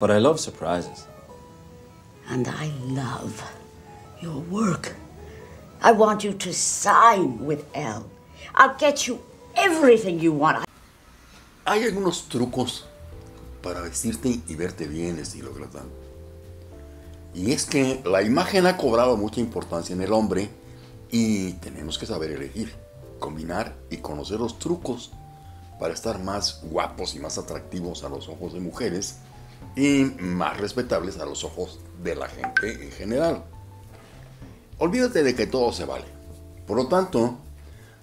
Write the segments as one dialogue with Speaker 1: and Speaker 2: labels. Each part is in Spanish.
Speaker 1: But I love surprises.
Speaker 2: And I love your work. I want you to sign with Elle. I'll get you everything you want.
Speaker 3: Hay algunos trucos para vestirte y verte bien, estilo Gratán. Y es que la imagen ha cobrado mucha importancia en el hombre y tenemos que saber elegir, combinar y conocer los trucos para estar más guapos y más atractivos a los ojos de mujeres y más respetables a los ojos de la gente en general. Olvídate de que todo se vale. Por lo tanto,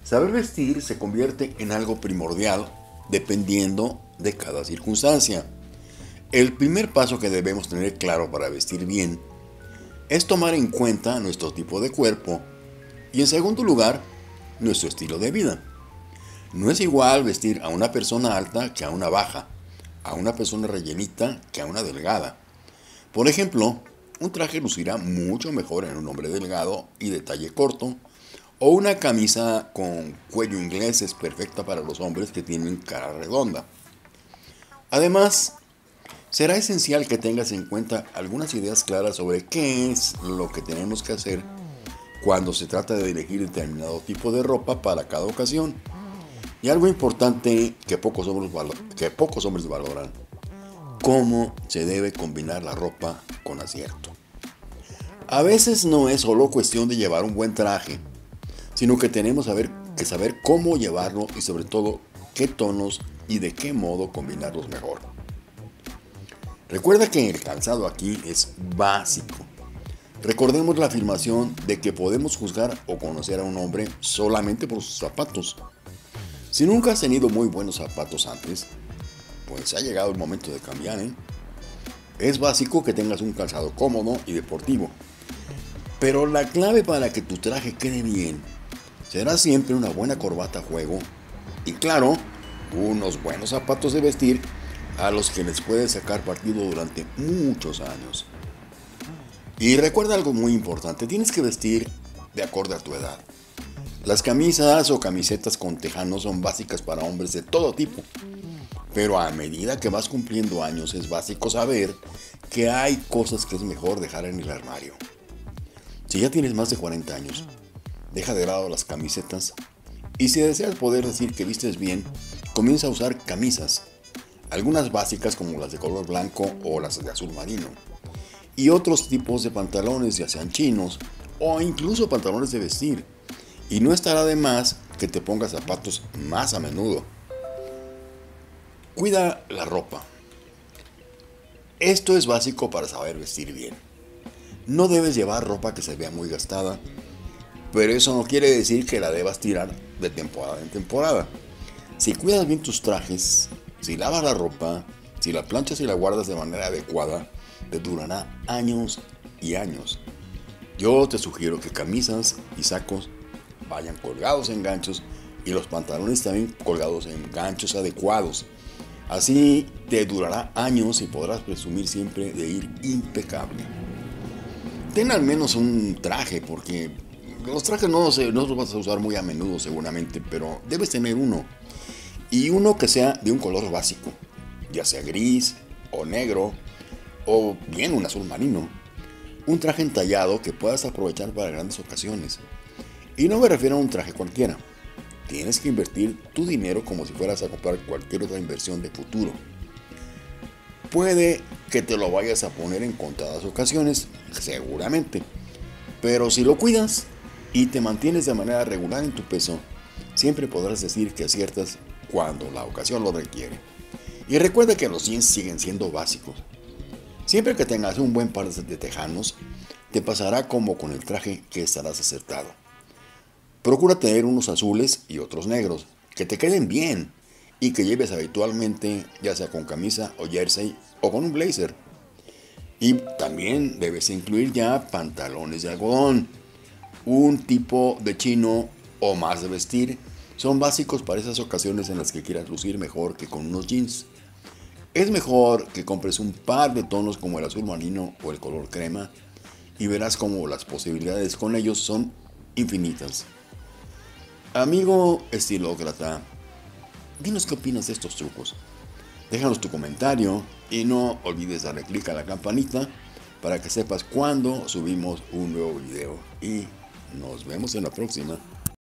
Speaker 3: saber vestir se convierte en algo primordial dependiendo de cada circunstancia. El primer paso que debemos tener claro para vestir bien es tomar en cuenta nuestro tipo de cuerpo y en segundo lugar, nuestro estilo de vida. No es igual vestir a una persona alta que a una baja, a una persona rellenita que a una delgada. Por ejemplo, un traje lucirá mucho mejor en un hombre delgado y de talle corto, o una camisa con cuello inglés es perfecta para los hombres que tienen cara redonda. Además, será esencial que tengas en cuenta algunas ideas claras sobre qué es lo que tenemos que hacer cuando se trata de elegir determinado tipo de ropa para cada ocasión. Y algo importante que pocos hombres, que pocos hombres valoran, cómo se debe combinar la ropa con acierto. A veces no es solo cuestión de llevar un buen traje, sino que tenemos que saber cómo llevarlo y sobre todo qué tonos y de qué modo combinarlos mejor. Recuerda que el calzado aquí es básico. Recordemos la afirmación de que podemos juzgar o conocer a un hombre solamente por sus zapatos. Si nunca has tenido muy buenos zapatos antes, pues ha llegado el momento de cambiar. ¿eh? Es básico que tengas un calzado cómodo y deportivo. Pero la clave para que tu traje quede bien será siempre una buena corbata a juego y claro, unos buenos zapatos de vestir a los que les puedes sacar partido durante muchos años. Y recuerda algo muy importante, tienes que vestir de acorde a tu edad. Las camisas o camisetas con tejanos son básicas para hombres de todo tipo. Pero a medida que vas cumpliendo años es básico saber que hay cosas que es mejor dejar en el armario. Si ya tienes más de 40 años, deja de lado las camisetas y si deseas poder decir que vistes bien, comienza a usar camisas, algunas básicas como las de color blanco o las de azul marino y otros tipos de pantalones, ya sean chinos o incluso pantalones de vestir. Y no estará de más que te pongas zapatos más a menudo. Cuida la ropa. Esto es básico para saber vestir bien. No debes llevar ropa que se vea muy gastada, pero eso no quiere decir que la debas tirar de temporada en temporada. Si cuidas bien tus trajes, si lavas la ropa, si la planchas y la guardas de manera adecuada, te durará años y años. Yo te sugiero que camisas y sacos vayan colgados en ganchos y los pantalones también colgados en ganchos adecuados. Así te durará años y podrás presumir siempre de ir impecable. Ten al menos un traje porque los trajes no, no los vas a usar muy a menudo seguramente, pero debes tener uno. Y uno que sea de un color básico, ya sea gris o negro o bien un azul marino. Un traje entallado que puedas aprovechar para grandes ocasiones. Y no me refiero a un traje cualquiera. Tienes que invertir tu dinero como si fueras a comprar cualquier otra inversión de futuro. Puede que te lo vayas a poner en contadas ocasiones, seguramente. Pero si lo cuidas y te mantienes de manera regular en tu peso, siempre podrás decir que aciertas cuando la ocasión lo requiere. Y recuerda que los jeans siguen siendo básicos. Siempre que tengas un buen par de tejanos, te pasará como con el traje que estarás acertado. Procura tener unos azules y otros negros, que te queden bien y que lleves habitualmente, ya sea con camisa o jersey o con un blazer. Y también debes incluir ya pantalones de algodón, un tipo de chino o más de vestir. Son básicos para esas ocasiones en las que quieras lucir mejor que con unos jeans. Es mejor que compres un par de tonos como el azul marino o el color crema y verás como las posibilidades con ellos son infinitas. Amigo estilócrata, dinos qué opinas de estos trucos. Déjanos tu comentario y no olvides darle clic a la campanita para que sepas cuando subimos un nuevo video. Y nos vemos en la próxima.